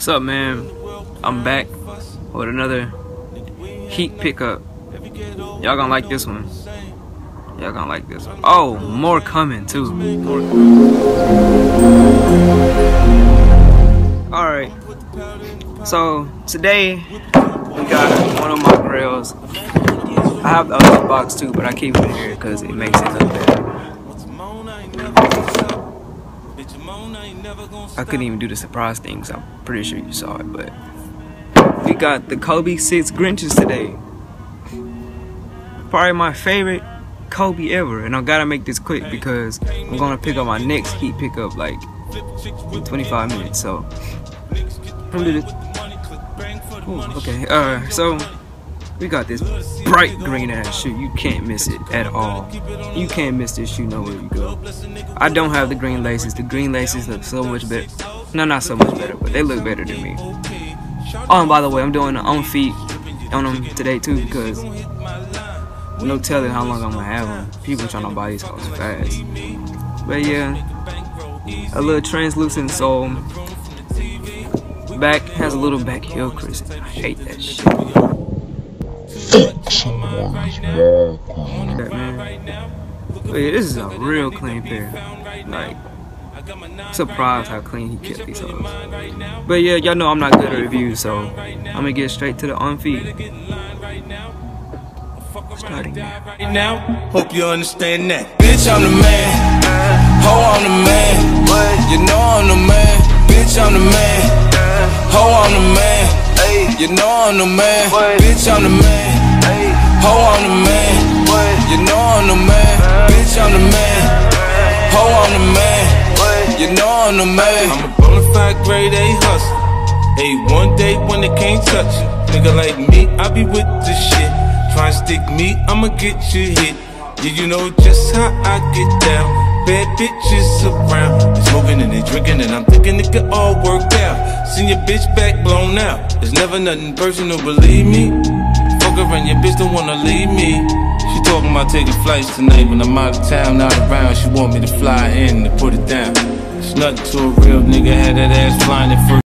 What's up, man? I'm back with another heat pickup. Y'all gonna like this one. Y'all gonna like this one. Oh, more coming too. More. Alright. So, today, we got one of my grails. I have the other box too, but I keep it here because it makes it look better. I couldn't even do the surprise things. I'm pretty sure you saw it, but we got the Kobe 6 Grinches today. Probably my favorite Kobe ever, and I gotta make this quick because I'm gonna pick up my next heat pickup like in 25 minutes. So, Ooh, okay. Uh, so we got this bright green ass shoe. You can't miss it at all. You can't miss this shoe nowhere you go. I don't have the green laces. The green laces look so much better. No, not so much better, but they look better than me. Oh, and by the way, I'm doing the on feet on them today too because no telling how long I'm gonna have them. People trying to buy these clothes fast. But yeah, a little translucent sole. Back has a little back heel crisp. I hate that shit. That man. But yeah, this is a real clean pair. Like, surprised how clean he kept these hoes. But yeah, y'all know I'm not good at reviews, so I'm gonna get straight to the on feet. Starting now. Hope you understand that. Bitch, I'm the man. Ho, I'm the man. You know I'm the man. You know I'm the man. Bitch, I'm the man. Ho, I'm the man. You know I'm the man. Bitch, I'm the man. Ho, I'm the man. You know I'm the man. I'm a bona fide grade A hustler. Hey, one day when they can't touch it. Nigga like me, I be with the shit. Try and stick me, I'ma get you hit. Yeah, you know just how I get down. Bad bitches around. They smoking and they drinking, and I'm thinking it could all work. Seen your bitch back blown out. There's never nothing personal, believe me. Fuck and your bitch don't wanna leave me. She talking about taking flights tonight when I'm out of town, not around. She want me to fly in to put it down. It's nothing to a real nigga, had that ass flying at first.